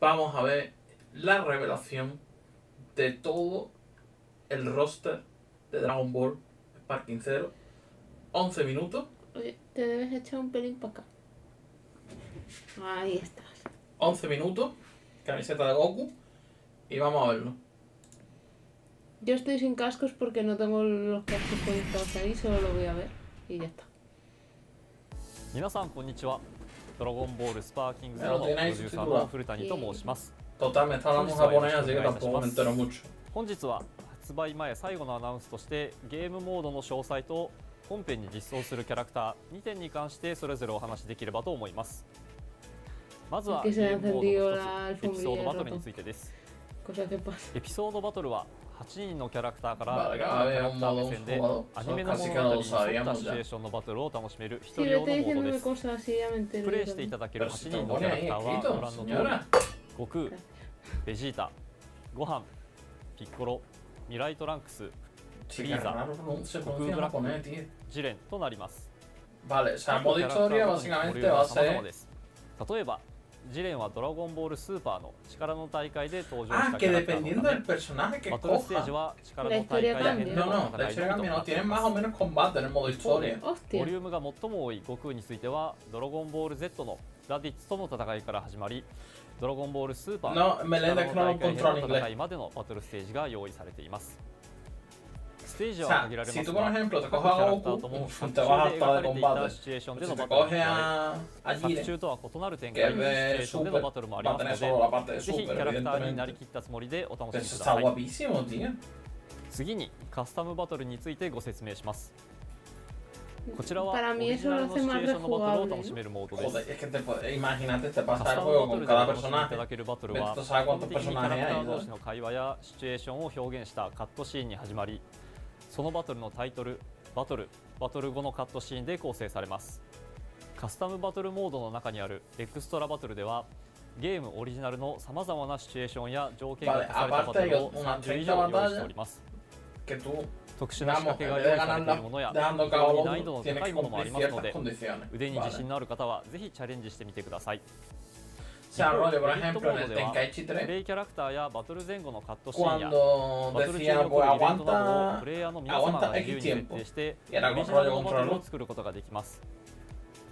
vamos a ver la revelación de todo el roster de Dragon Ball Sparking Zero. 11 minutos. Oye, te debes echar un pelín para acá. Ahí estás. 11 minutos. Camiseta de Goku. Y vamos a verlo. Yo estoy sin cascos porque no tengo los cascos conectados ahí, solo lo voy a ver y ya está. 皆さんこんにちは ドラゴンボールスパーキングゼロのプロデューサーの古谷と申します que tampoco me entero mucho. 本日は発売前最後のアナウンスとしてゲームモードの詳細と本編に実装するキャラクター2点に関してそれぞれお話しできればと思いますまずはゲームモードの一つエピソードバトルに.ついてです.エピソードバトルは8人のキャラクターからキャラのター目線でアニメの物シチュエーションのバトルを楽しめる一人のプレイしていただける8人のキャラクターはご覧の通り悟空ベジータご飯ピッコロミライトランクスフリーザジレンとなります例えばジレンはドラゴンボールスーパーの力の大会で登場したキャラクターのため。バトルステージは力の大会で変動の中でボリュームが最も多い悟空についてはドラゴンボール Z のラディッツとの戦いから始まりドラゴンボールスーパーのメレンダクロノ力の大会ー動の戦いまでのバトルステージが用意されています。ステ上。あ、各キャラクターとも設定されていたシチュエーションでのバトルもあり、作中とは異なる展開のシチュエーションでのバトルもありますので、ぜひキャラクターになりきったつもりでお楽しみください。次にカスタムバトルについてご説明します。こちらはオリジナルのシチュエーションのバトルを楽しめるモードです。カスタムバトルで楽しんでいただけるバトルは、基本的にキャラクター同士の会話やシチュエーションを表現したカットシーンに始まり、そのバトルのタイトルバトルバトル後のカットシーンで構成されますカスタムバトルモードの中にあるエクストラバトルではゲームオリジナルのさまざまなシチュエーションや条件が課されたバトルを Vale, aparte hay 30以上用意しております特殊な仕掛けが用意されているものや非常に難易度の高いものもありますので.腕に自.信のある方はぜひチャレンジしてみてください O sea, rollo, por Elite ejemplo, en el Mode では Tenkaichi プ 3, レイキャラクターやバトル前後のカットシーンや cuando バトル中に decía, 起こ pues るイベントなどを aguanta, プレイヤーの皆様 aguanta が自由 X に設 tiempo. 定してオ Y era リ con ジナル rollo のバトル control. を作ることができます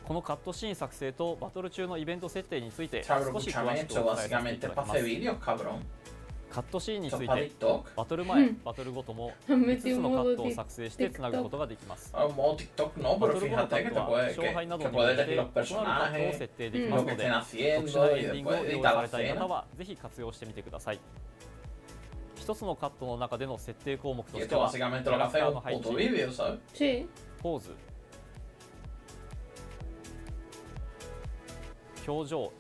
このカットシーン作成とバトル中のイベント設定について Chaval, 少し escúchame 詳しく esto, お伝えさせてい básicamente た es だ para きま hacer す vídeos, cabrón. カットシーンについてバトル前、バトル後とも 5つのカットを作成してつなぐことができます。バトル後のカッは勝敗などによって異なるカットを設ので、特殊なィングを用意されはぜひ活用してみてください。1つのカットの中での設定項目としては、ポーズ、表情、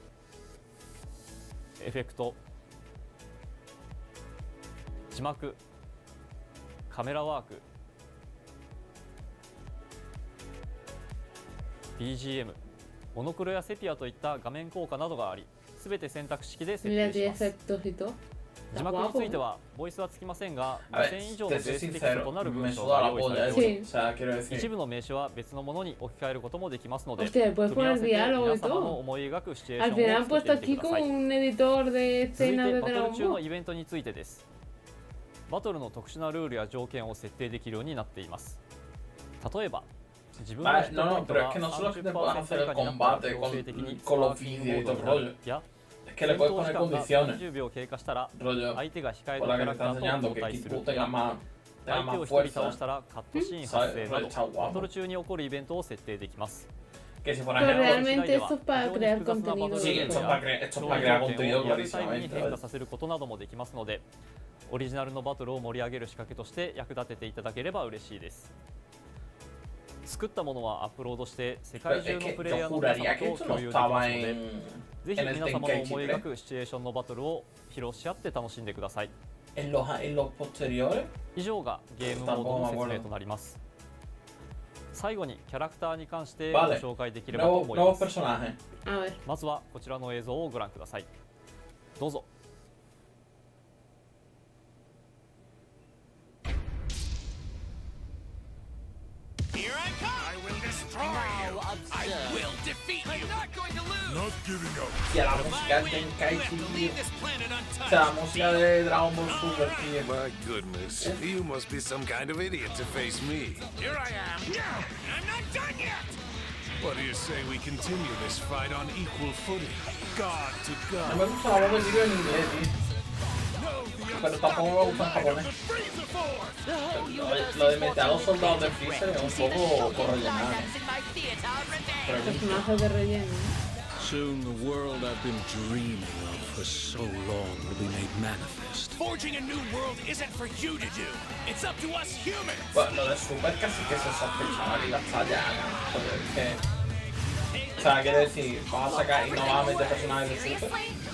エフェクト、字幕。カメラワーク。BGM モノクロやセピアといった画面効果などがあり全て選択式で設定します.字幕についてはボイスはつきませんが A ver, 5000以上のベーステキストとなる文章が用意され一部の名詞は別のものに置き換えることもできますので組み合わせて皆様の.思い描くシチュエーションを作ってみてください続いてバトル中の.イベントについてですバトルの特殊なルールや条件を設定できるようになっています例えば自分の Vale, ヒッ no, トポイ no, ント pero es が que no solo es que te puedas 30% hacer 以 el 下になったら combate 強制的に con, con los スパーキン vídeos グ y モ todo ー el ド rollo. になるや Es que le 戦 puedes 闘 poner 時間が condiciones, 30秒経過したら rollo, 相手が控え por の la キャ que ラ le クタ estás ーと enseñando, 交 que 代す Kipu る tenga や más, 相 tenga 手を más 1人倒 fuerza. したらカットシーン ¿sabes? 発生な Rollo, ど está バト guapo. ル中に起こるイベントを設定できます Que si por Pero ejemplo, realmente esto es para crear contenido. Sí, esto es para, cre- esto es para crear 条件 contenido をリアルタイムに clarísimamente. 変化 ¿vale? オリジナルのバトルを盛り上げる仕掛けとして役立てていただければ嬉しいです。作ったものはアップロードして世界中のプレイヤーの皆様と共有できますのでぜひ皆様の思い 3. 描くシチュエーションのバトルを披露し合って楽しんでください。以上がゲームモードの説明となります。最後にキャラクターに関してご.紹介できればと思います.まずはこちらの映像をご覧ください。どうぞ Y a la música de Tenkaichi, tío. Leave this planet O sea, la música de Dragon Ball Super, tío. My goodness, you must be some kind of idiot to face me. Here I am. No, I'm not done yet. What do you say we continue this fight on equal footing? God to No me gusta la voz del vídeo en inglés, tío. Pero tampoco me gusta en japonés. Lo, lo de meter a los soldados de Freezer es un poco por rellenar. ¿eh? Pero es un- de relleno. ¿No? Soon the world I've been dreaming of for so long will be made manifest. Forging a new world isn't for you to do. It's up to us humans. Bueno, lo de Super casi que se sospechaba que la está ya. Joder. O sea, quiere decir, vas a sacar y no vas a meter personajes de Super.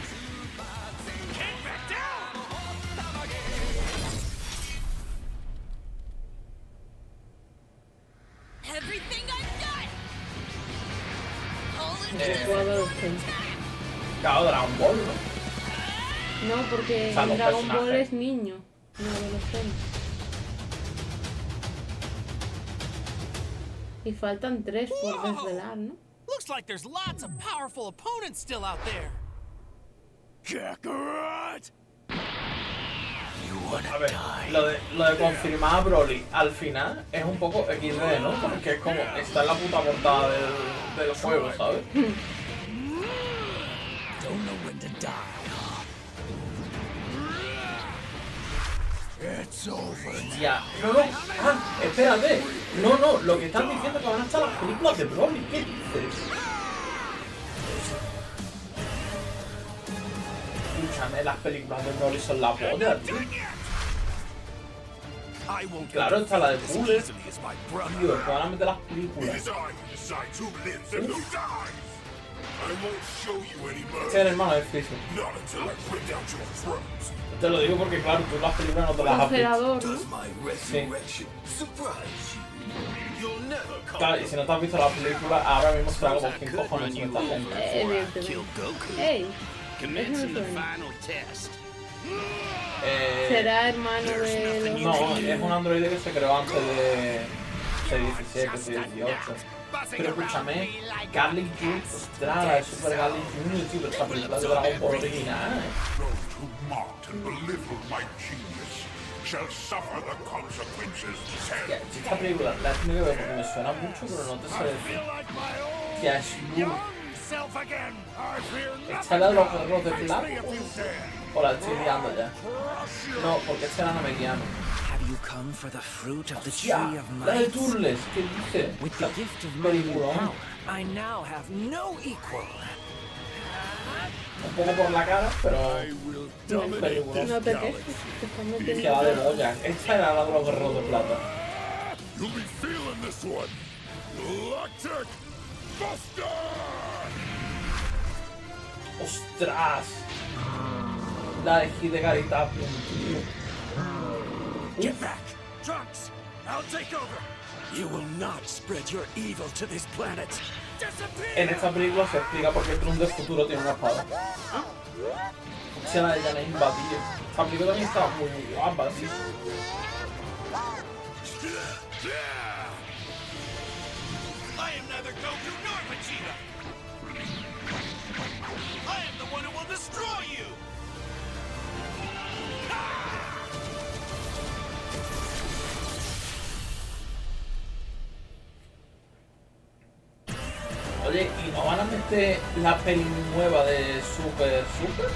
Claro, Dragon Ball, ¿no? No, porque O sea, Dragon Ball es niño, no adolescente. Y faltan tres por desvelar, ¿no? Looks like there's lots of powerful opponents still out there. Kakarot! A ver, lo de, lo de confirmar a Broly al final es un poco XD, ¿no? Porque es como, está en la puta portada del, del juego, ¿sabes? Ya, no, no, ah, espérate. No, no, lo que están diciendo es que van a estar las películas de Broly, ¿qué dices? Escúchame, las películas de Broly son la polla, tío. Claro, está la de my brother. Tío, que van a meter las películas. Este es el hermano de Freezer. Te lo digo porque, claro, tú las películas no te las has visto. Come. Claro, y si no te has visto la película, ahora mismo será como quién cojones son esta gente. Eh, Eh, ¿Será hermano de los... No, es un androide que se creó antes de C17, C18. Pero escúchame, Garlic Jr., ostras, la de Super Garlic Jr., tío, pero esta película de Dragon Ball original. Those who mocked and belittled my genius shall suffer the consequences. Tía, si esta película la he tenido que ver porque me suena mucho, pero no te sé decir. Tía, es Blue. Self again. I fear ¿Esta es la de los guerreros de dare. O la estoy liando ya. No, porque este era namekiano. Have you come for the fruit of the tree Tía, of la de? Turles, ¿qué dice? With the gift of might and Peliculón. power, I now have no equal. Un poco por la cara, pero... Peliculón. No te quejes, te Que la de Boya. Esta era la de los guerreros de plata. You'll be feeling this one. Galactic Buster! ¡Ostras! La de Hidegari tío. Get back. Trunks, I'll take over. You will not spread your evil to this planet. En esta película se explica por qué Trunks del futuro tiene una espada. Hostia, la de Janein Va, tío. Esta película también está muy guapa, tío. I am neither Goku destroy you. Oye, ¿y no van a meter la peli nueva de Super Super?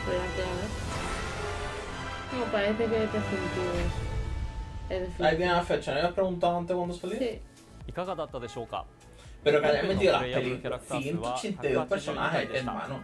Espérate, a ver. No, parece que te sentido Es Ahí decir, tiene la fecha, ¿no habías preguntado antes cuándo salía? sí. いかがだったでしょうか Pero que hayan metido las películas. los characters 182 va- personajes, hermano.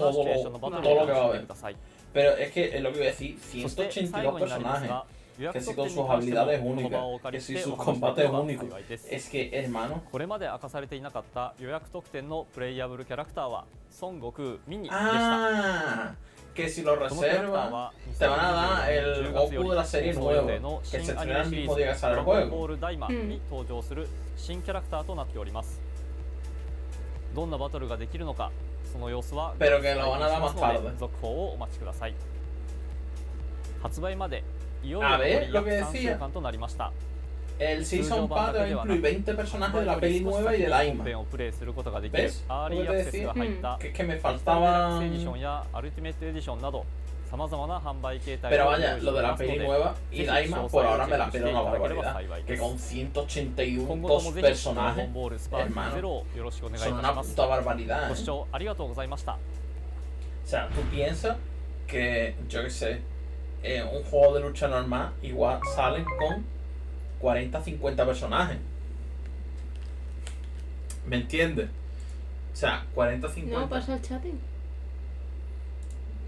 todo lo, todo lo que va a haber. Pero es que es lo que voy a decir, 182 personajes que si con sus habilidades únicas, que si sus combates únicos. Es que, hermano. Ah, que si lo reservas, te van a dar el Goku de la serie nuevo, que se estrena el mismo día que sale el juego. その様子は続報をお待ちください発売までいよいよ約3週間となりました El Season Pass va a incluir 20 personajes de la peli nueva y de la IMA. ¿Ves? ¿Cómo te decía? Que, que me faltaban... Pero vaya, lo de la peli nueva y Daima por ahora me la pido una barbaridad. Que con 181 post personajes, hermano, son una puta barbaridad. ¿eh? O sea, tú piensas que, yo qué sé, eh, un juego de lucha normal igual salen con 40, 50 personajes. ¿Me entiendes? O sea, 40, 50. No, pasa el chatting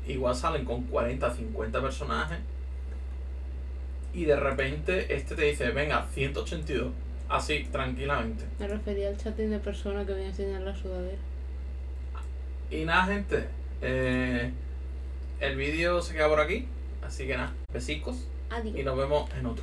igual salen con 40, 50 personajes. Y de repente este te dice, venga, 182. Así, tranquilamente. Me refería al chatting de persona que voy a enseñar la sudadera. Y nada, gente. eh, el vídeo se queda por aquí. Así que nada, besicos. Adiós. Y nos vemos en otro.